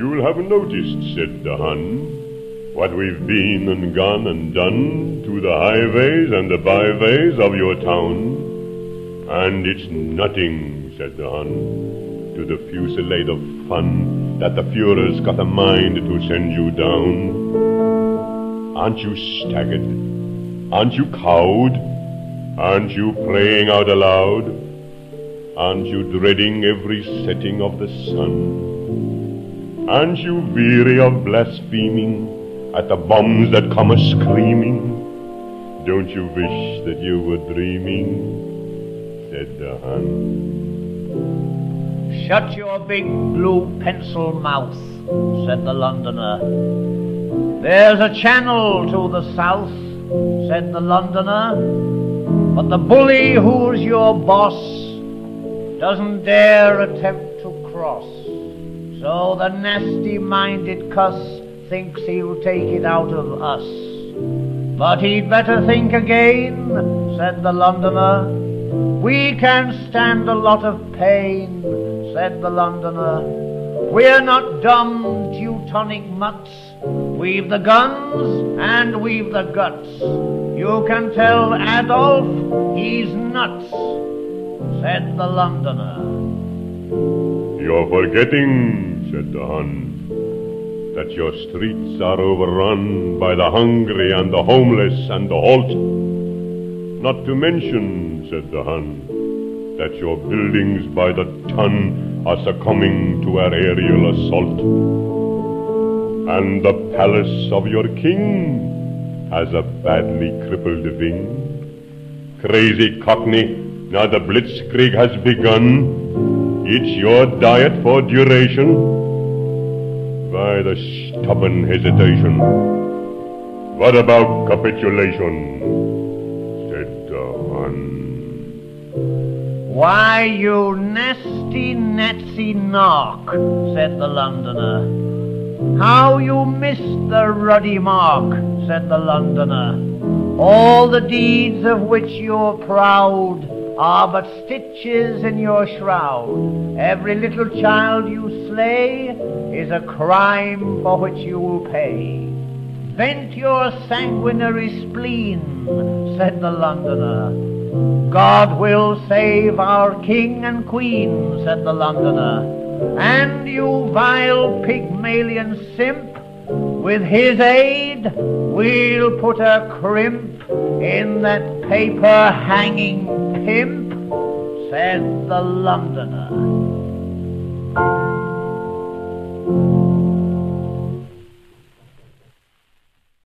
You'll have noticed, said the Hun, what we've been and gone and done to the highways and the byways of your town. And it's nothing, said the Hun, to the fusillade of fun that the Fuhrer's got a mind to send you down. Aren't you staggered? Aren't you cowed? Aren't you praying out aloud? Aren't you dreading every setting of the sun? Aren't you weary of blaspheming at the bombs that come a-screaming? Don't you wish that you were dreaming? Said the Hun. Shut your big blue pencil mouth, said the Londoner. There's a channel to the south, said the Londoner, but the bully who's your boss doesn't dare attempt to cross. So the nasty-minded cuss thinks he'll take it out of us. But he'd better think again, said the Londoner. We can stand a lot of pain, said the Londoner. We're not dumb Teutonic mutts. We've the guns and we've the guts. You can tell Adolf he's nuts, said the Londoner. You're forgetting, said the Hun, that your streets are overrun by the hungry and the homeless and the halt. Not to mention, said the Hun, that your buildings by the ton are succumbing to our aerial assault. And the palace of your king has a badly crippled wing. Crazy cockney, now the blitzkrieg has begun. It's your diet for duration by the stubborn hesitation. What about capitulation? said the Hun. Why, you nasty, Nazi nark, said the Londoner. How you missed the ruddy mark, said the Londoner. All the deeds of which you're proud are but stitches in your shroud. Every little child you slay is a crime for which you will pay. Vent your sanguinary spleen, said the Londoner. God will save our king and queen, said the Londoner. And you vile Pygmalion simp, with his aid we'll put a crimp in that paper hanging pimp, said the Londoner.